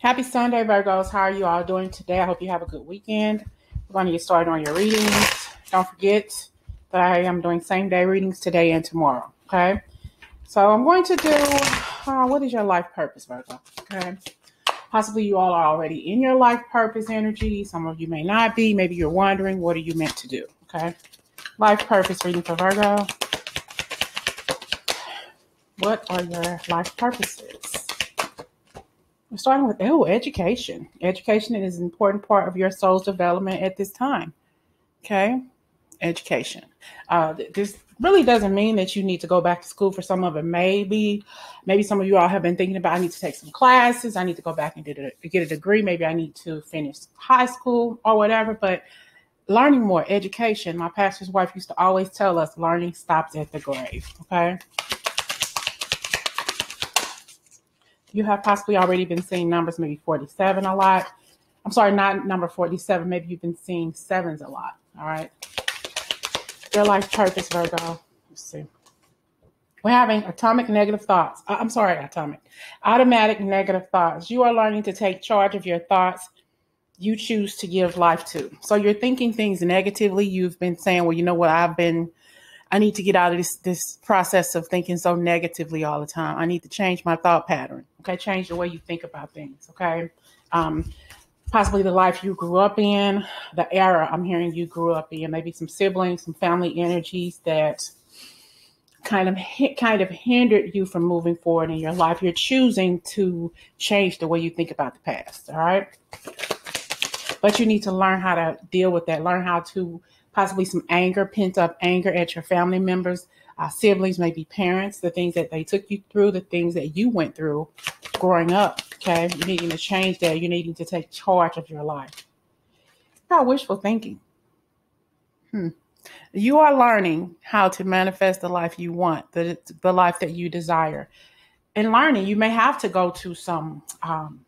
Happy Sunday, Virgos. How are you all doing today? I hope you have a good weekend. We're going to get started on your readings. Don't forget that I am doing same day readings today and tomorrow. Okay. So I'm going to do uh, what is your life purpose, Virgo? Okay. Possibly you all are already in your life purpose energy. Some of you may not be. Maybe you're wondering what are you meant to do? Okay. Life purpose reading for Virgo. What are your life purposes? Starting with oh, education. Education is an important part of your soul's development at this time. Okay, education. Uh, this really doesn't mean that you need to go back to school for some of it. Maybe, maybe some of you all have been thinking about I need to take some classes. I need to go back and get a, get a degree. Maybe I need to finish high school or whatever. But learning more, education. My pastor's wife used to always tell us, learning stops at the grave. Okay. You have possibly already been seeing numbers, maybe 47 a lot. I'm sorry, not number 47. Maybe you've been seeing sevens a lot. All right. Your life purpose, Virgo. Let's see. We're having atomic negative thoughts. Uh, I'm sorry, atomic. Automatic negative thoughts. You are learning to take charge of your thoughts you choose to give life to. So you're thinking things negatively. You've been saying, well, you know what? I've been I need to get out of this this process of thinking so negatively all the time. I need to change my thought pattern. Okay, change the way you think about things. Okay, um, possibly the life you grew up in, the era I'm hearing you grew up in, maybe some siblings, some family energies that kind of kind of hindered you from moving forward in your life. You're choosing to change the way you think about the past. All right, but you need to learn how to deal with that. Learn how to possibly some anger, pent up anger at your family members, uh, siblings, maybe parents, the things that they took you through, the things that you went through growing up. Okay, you needing to change that. You're needing to take charge of your life. Not wishful thinking. Hmm. You are learning how to manifest the life you want, the the life that you desire. In learning, you may have to go to some. Um,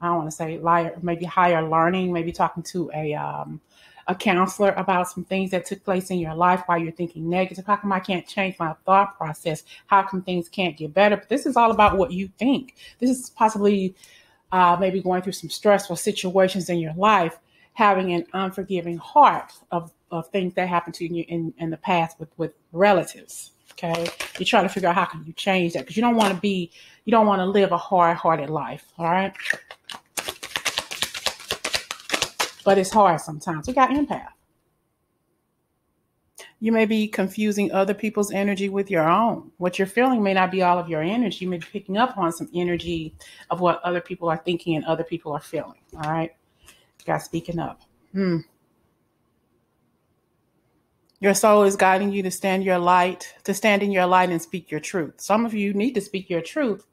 I don't want to say liar, maybe higher learning, maybe talking to a um, a counselor about some things that took place in your life while you're thinking negative. How come I can't change my thought process? How come things can't get better? But this is all about what you think. This is possibly uh, maybe going through some stressful situations in your life, having an unforgiving heart of, of things that happened to you in, in the past with, with relatives. Okay. You're trying to figure out how can you change that because you don't want to be, you don't want to live a hard hearted life. All right but it's hard sometimes. We got empath. You may be confusing other people's energy with your own. What you're feeling may not be all of your energy. You may be picking up on some energy of what other people are thinking and other people are feeling. All right. Got speaking up. Hmm. Your soul is guiding you to stand your light, to stand in your light and speak your truth. Some of you need to speak your truth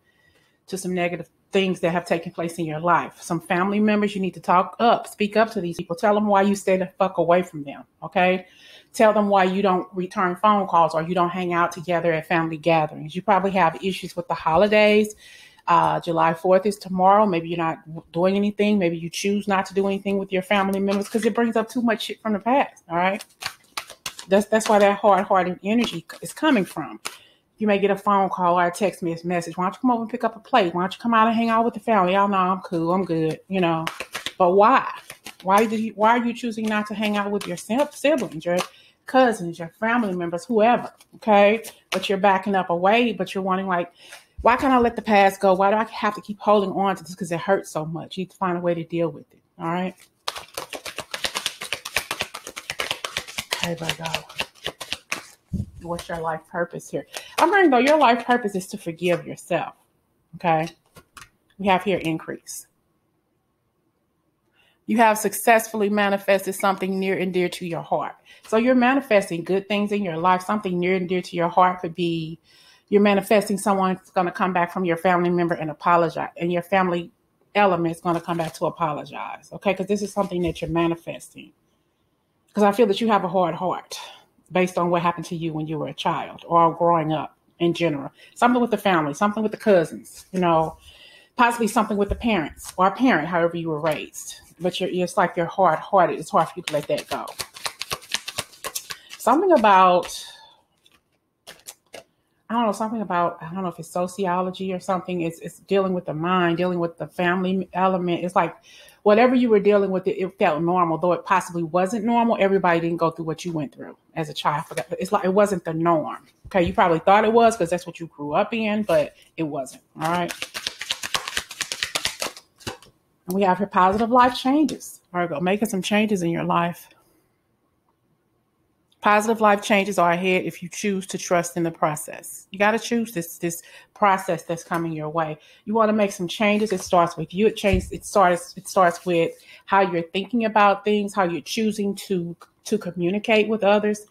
to some negative things that have taken place in your life. Some family members, you need to talk up, speak up to these people. Tell them why you stay the fuck away from them. Okay. Tell them why you don't return phone calls or you don't hang out together at family gatherings. You probably have issues with the holidays. Uh, July 4th is tomorrow. Maybe you're not doing anything. Maybe you choose not to do anything with your family members because it brings up too much shit from the past. All right. That's that's where that hard hearted energy is coming from you may get a phone call or a text message. Why don't you come over and pick up a plate? Why don't you come out and hang out with the family? Y'all know I'm cool. I'm good. You know, but why? Why did you? Why are you choosing not to hang out with your siblings, your cousins, your family members, whoever? Okay, but you're backing up away. But you're wanting like, why can't I let the past go? Why do I have to keep holding on to this because it hurts so much? You need to find a way to deal with it. All right. Okay, go what's your life purpose here? I'm hearing though your life purpose is to forgive yourself. Okay. We have here increase. You have successfully manifested something near and dear to your heart. So you're manifesting good things in your life. Something near and dear to your heart could be you're manifesting someone's going to come back from your family member and apologize, and your family element is going to come back to apologize. Okay. Because this is something that you're manifesting. Because I feel that you have a hard heart based on what happened to you when you were a child or growing up in general. Something with the family, something with the cousins, you know, possibly something with the parents or a parent, however you were raised. But you're, it's like you're hard hearted. It's hard for you to let that go. Something about I don't know something about I don't know if it's sociology or something. It's it's dealing with the mind, dealing with the family element. It's like whatever you were dealing with, it, it felt normal, though it possibly wasn't normal. Everybody didn't go through what you went through as a child. It's like it wasn't the norm. Okay, you probably thought it was because that's what you grew up in, but it wasn't. All right. And we have here positive life changes. Virgo, making some changes in your life. Positive life changes are ahead if you choose to trust in the process. You got to choose this this process that's coming your way. You want to make some changes. It starts with you. It changes. It starts. It starts with how you're thinking about things, how you're choosing to to communicate with others,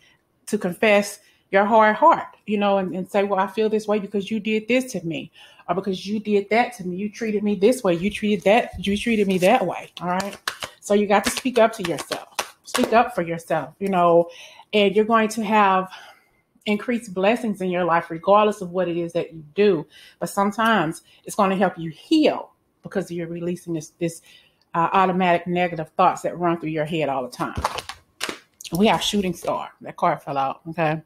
to confess your hard heart, you know, and, and say, well, I feel this way because you did this to me, or because you did that to me. You treated me this way. You treated that. You treated me that way. All right. So you got to speak up to yourself. Speak up for yourself. You know and you're going to have increased blessings in your life, regardless of what it is that you do. But sometimes it's going to help you heal because you're releasing this, this uh, automatic negative thoughts that run through your head all the time. We have shooting star. That card fell out. Okay.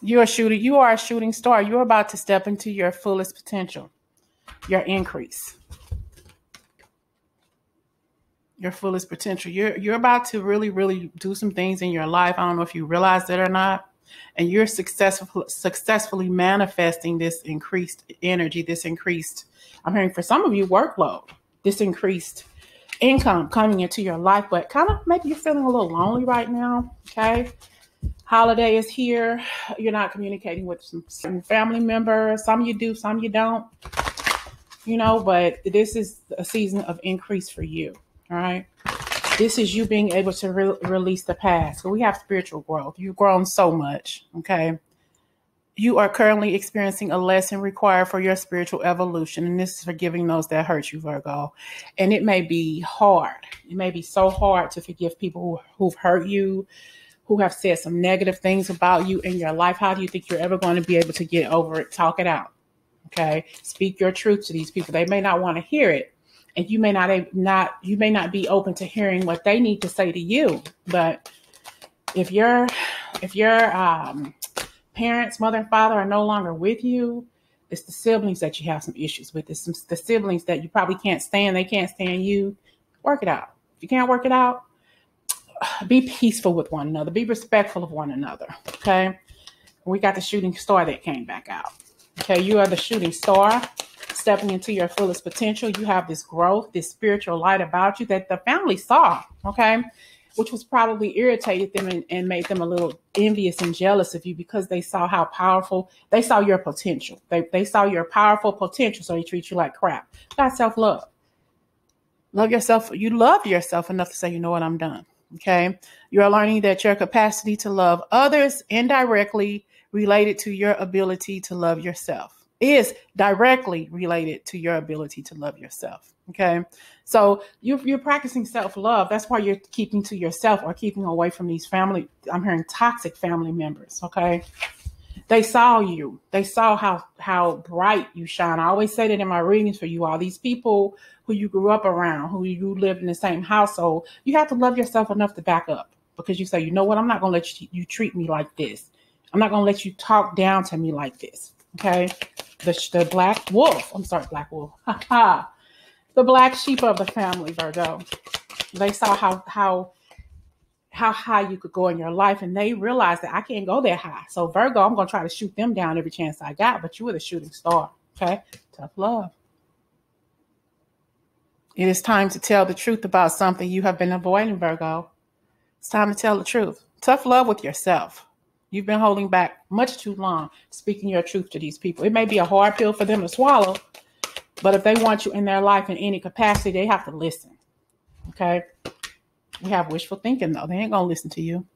You're a shooter. You are a shooting star. You're about to step into your fullest potential, your increase your fullest potential. You're you're about to really, really do some things in your life. I don't know if you realize it or not. And you're successful successfully manifesting this increased energy, this increased, I'm hearing for some of you, workload, this increased income coming into your life, but kind of maybe you're feeling a little lonely right now. Okay. Holiday is here. You're not communicating with some, some family members. Some you do, some you don't. You know, but this is a season of increase for you. Right. This is you being able to re- release the past. So we have spiritual growth. You've grown so much. Okay. You are currently experiencing a lesson required for your spiritual evolution. And this is forgiving those that hurt you, Virgo. And it may be hard. It may be so hard to forgive people who, who've hurt you, who have said some negative things about you in your life. How do you think you're ever going to be able to get over it? Talk it out. Okay. Speak your truth to these people. They may not want to hear it, and you may not not you may not be open to hearing what they need to say to you but if your if your um, parents mother and father are no longer with you it's the siblings that you have some issues with. It's some, the siblings that you probably can't stand they can't stand you. Work it out. If you can't work it out be peaceful with one another. Be respectful of one another okay? We got the shooting star that came back out okay? You are the shooting star stepping into your fullest potential. You have this growth, this spiritual light about you that the family saw, okay? Which was probably irritated them and, and made them a little envious and jealous of you because they saw how powerful they saw your potential. They, they saw your powerful potential, so they treat you like crap. That's self love. Love yourself. You love yourself enough to say, you know what, I'm done. Okay. You are learning that your capacity to love others indirectly related to your ability to love yourself is directly related to your ability to love yourself. Okay. So you're, you're practicing self love. That's why you're keeping to yourself or keeping away from these family, I'm hearing toxic family members. Okay. They saw you. They saw how how bright you shine. I always say that in my readings for you all. These people who you grew up around, who you lived in the same household, you have to love yourself enough to back up because you say, you know what, I'm not going to let you, you treat me like this. I'm not going to let you talk down to me like this. Okay the, the black wolf. I'm sorry, black wolf. the black sheep of the family, Virgo. They saw how how how high you could go in your life, and they realized that I can't go that high. So Virgo, I'm gonna try to shoot them down every chance I got. But you were the shooting star. Okay, tough love. It is time to tell the truth about something you have been avoiding, Virgo. It's time to tell the truth. Tough love with yourself. You've been holding back much too long, speaking your truth to these people. It may be a hard pill for them to swallow, but if they want you in their life in any capacity, they have to listen. Okay? We have wishful thinking, though. They ain't going to listen to you.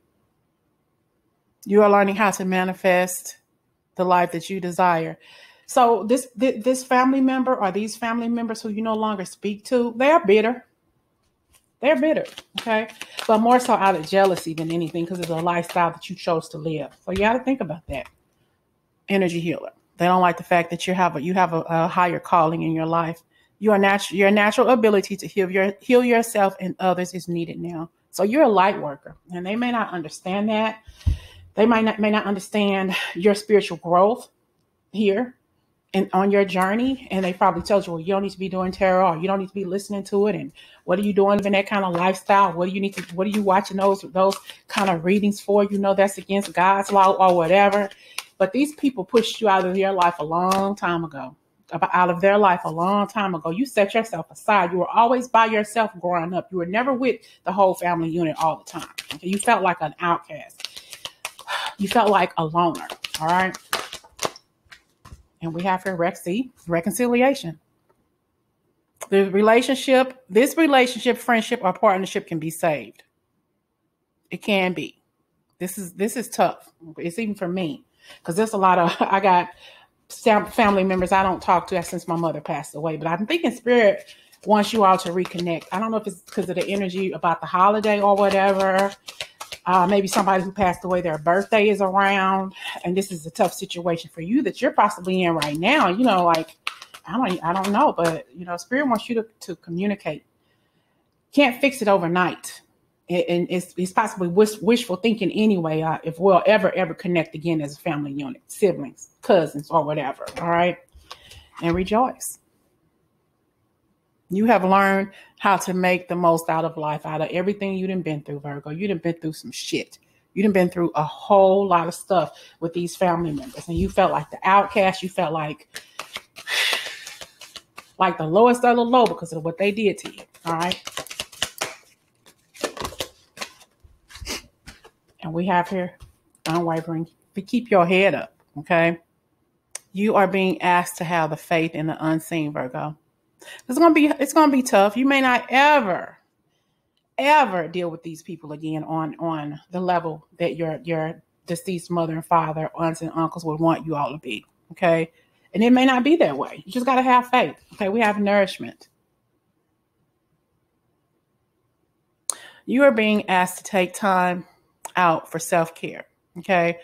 You are learning how to manifest the life that you desire. So this this family member or these family members who you no longer speak to, they're bitter. They're bitter, okay? But more so out of jealousy than anything because it's a lifestyle that you chose to live. So you got to think about that. Energy healer. They don't like the fact that you have a you have a, a higher calling in your life. Your natural your natural ability to heal your heal yourself and others is needed now. So you're a light worker, and they may not understand that. They might not may not understand your spiritual growth here and on your journey. And they probably told you, well, you don't need to be doing tarot or you don't need to be listening to it. And what are you doing in that kind of lifestyle? What do you need to what are you watching those those kind of readings for? You know that's against God's law or whatever. But these people pushed you out of your life a long time ago. Out of their life a long time ago. You set yourself aside. You were always by yourself growing up. You were never with the whole family unit all the time. You felt like an outcast. You felt like a loner. All right. And we have here Rexy, reconciliation. The relationship, this relationship, friendship, or partnership can be saved. It can be. This is this is tough. It's even for me because there's a lot of I got family members I don't talk to since my mother passed away. But I'm thinking spirit wants you all to reconnect. I don't know if it's because of the energy about the holiday or whatever. Uh, maybe somebody who passed away, their birthday is around, and this is a tough situation for you that you're possibly in right now. You know, like I don't, I don't know, but you know, spirit wants you to to communicate. Can't fix it overnight and it's, it's possibly wish, wishful thinking anyway uh, if we'll ever ever connect again as a family unit siblings cousins or whatever all right and rejoice you have learned how to make the most out of life out of everything you have been through virgo you have been through some shit you have been through a whole lot of stuff with these family members and you felt like the outcast you felt like like the lowest of the low because of what they did to you all right And we have here unwavering. But keep your head up, okay? You are being asked to have the faith in the unseen, Virgo. It's gonna be it's gonna be tough. You may not ever, ever deal with these people again on on the level that your your deceased mother and father, aunts and uncles would want you all to be. Okay. And it may not be that way. You just gotta have faith. Okay. We have nourishment. You are being asked to take time out for self care. Okay.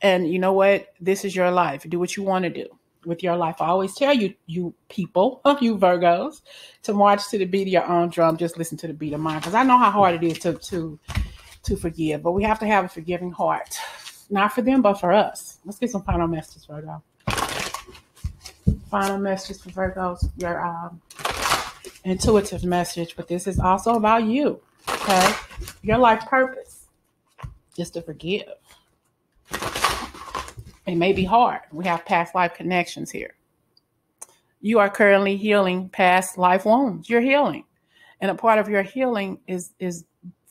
And you know what? This is your life. Do what you want to do with your life. I always tell you, you people, you Virgos, to march to the beat of your own drum. Just listen to the beat of mine, because I know how hard it is to to to forgive. But we have to have a forgiving heart, not for them, but for us. Let's get some final messages, Virgo. Final messages for Virgos. Your um, intuitive message, but this is also about you. Okay, your life purpose is to forgive. It may be hard. We have past life connections here. You are currently healing past life wounds. You're healing. And a part of your healing is is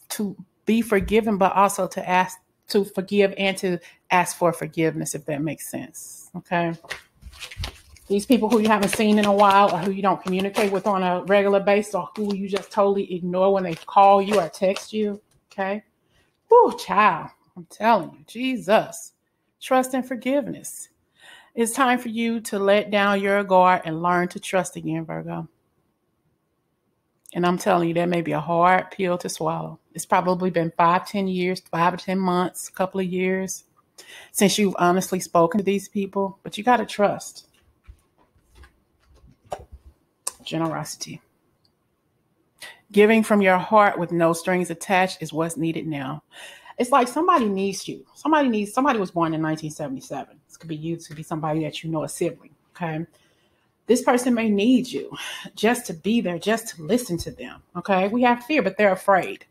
to be forgiven, but also to ask to forgive and to ask for forgiveness, if that makes sense. Okay. These people who you haven't seen in a while or who you don't communicate with on a regular basis or who you just totally ignore when they call you or text you. Okay. Whew, child. I'm telling you, Jesus. Trust and forgiveness. It's time for you to let down your guard and learn to trust again, Virgo. And I'm telling you, that may be a hard pill to swallow. It's probably been five, ten years, five or 10 months, a couple of years since you've honestly spoken to these people, but you got to trust. Generosity. Giving from your heart with no strings attached is what's needed now. It's like somebody needs you. Somebody needs somebody was born in 1977. This could be you, this could be somebody that you know, a sibling. Okay. This person may need you just to be there, just to listen to them. Okay. We have fear, but they're afraid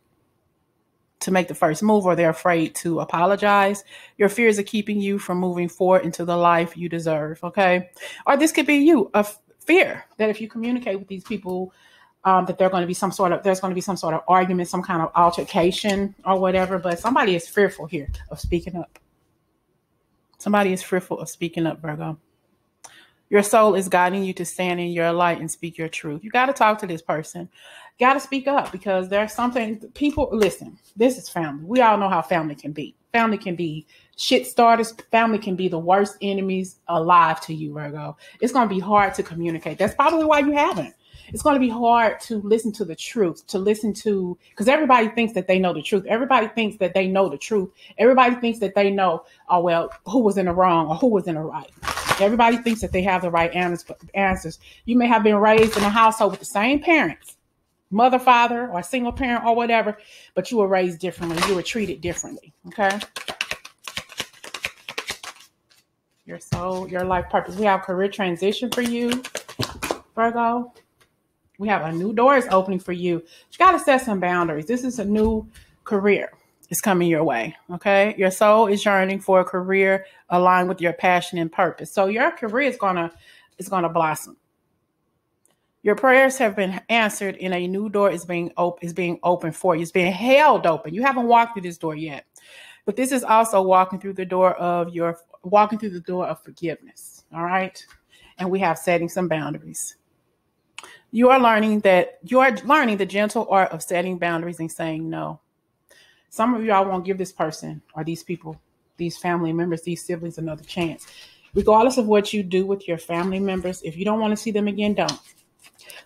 to make the first move or they're afraid to apologize. Your fears are keeping you from moving forward into the life you deserve. Okay. Or this could be you, a fear that if you communicate with these people um, that there's going to be some sort of there's going to be some sort of argument, some kind of altercation or whatever. But somebody is fearful here of speaking up. Somebody is fearful of speaking up, Virgo. Your soul is guiding you to stand in your light and speak your truth. You got to talk to this person. Got to speak up because there's something people listen. This is family. We all know how family can be. Family can be shit starters. Family can be the worst enemies alive to you, Virgo. It's going to be hard to communicate. That's probably why you haven't it's going to be hard to listen to the truth, to listen to, because everybody thinks that they know the truth. Everybody thinks that they know the truth. Everybody thinks that they know, oh, well, who was in the wrong or who was in the right. Everybody thinks that they have the right answers. You may have been raised in a household with the same parents, mother, father, or a single parent or whatever, but you were raised differently. You were treated differently. Okay. Your soul, your life purpose. We have career transition for you, Virgo. We have a new door is opening for you. You got to set some boundaries. This is a new career. It's coming your way. Okay. Your soul is yearning for a career aligned with your passion and purpose. So your career is gonna is gonna blossom. Your prayers have been answered, and a new door is being op- is being open for you. It's being held open. You haven't walked through this door yet, but this is also walking through the door of your walking through the door of forgiveness. All right, and we have setting some boundaries. You are learning that you are learning the gentle art of setting boundaries and saying no. Some of y'all won't give this person or these people, these family members, these siblings another chance. Regardless of what you do with your family members, if you don't want to see them again, don't.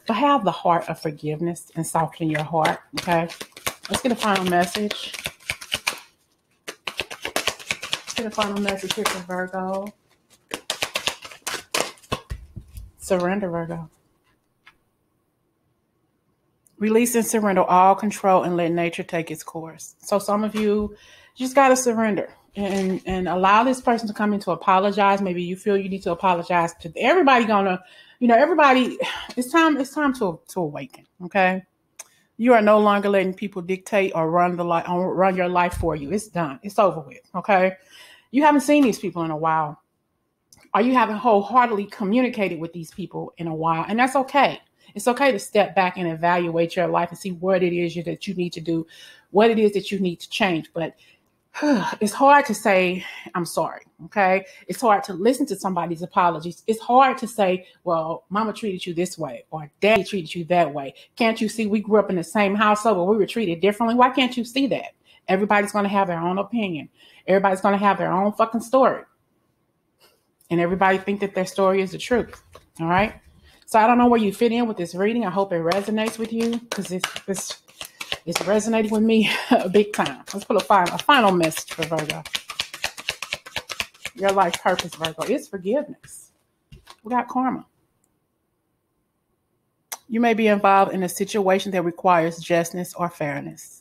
But have the heart of forgiveness and soften your heart. Okay. Let's get a final message. Let's get a final message here for Virgo. Surrender, Virgo. Release and surrender all control and let nature take its course. So some of you just got to surrender and and allow this person to come in to apologize. Maybe you feel you need to apologize to everybody. Gonna, you know, everybody. It's time. It's time to to awaken. Okay, you are no longer letting people dictate or run the life run your life for you. It's done. It's over with. Okay, you haven't seen these people in a while, or you haven't wholeheartedly communicated with these people in a while, and that's okay. It's okay to step back and evaluate your life and see what it is that you need to do, what it is that you need to change. But it's hard to say, I'm sorry. Okay. It's hard to listen to somebody's apologies. It's hard to say, well, mama treated you this way or daddy treated you that way. Can't you see we grew up in the same household, but we were treated differently? Why can't you see that? Everybody's going to have their own opinion. Everybody's going to have their own fucking story. And everybody think that their story is the truth. All right. So I don't know where you fit in with this reading. I hope it resonates with you because it's, it's it's resonating with me a big time. Let's put a final a final message for Virgo. Your life purpose, Virgo, is forgiveness. We got karma. You may be involved in a situation that requires justice or fairness.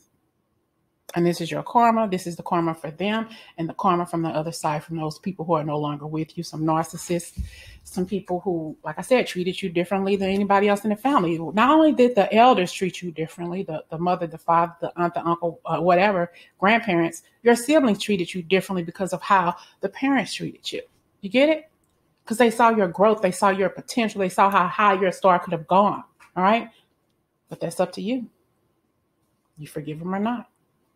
And this is your karma. This is the karma for them and the karma from the other side from those people who are no longer with you. Some narcissists, some people who, like I said, treated you differently than anybody else in the family. Not only did the elders treat you differently, the, the mother, the father, the aunt, the uncle, uh, whatever, grandparents, your siblings treated you differently because of how the parents treated you. You get it? Because they saw your growth, they saw your potential, they saw how high your star could have gone. All right. But that's up to you. You forgive them or not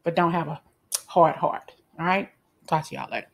but don't have a hard heart. All right. Talk to y'all later.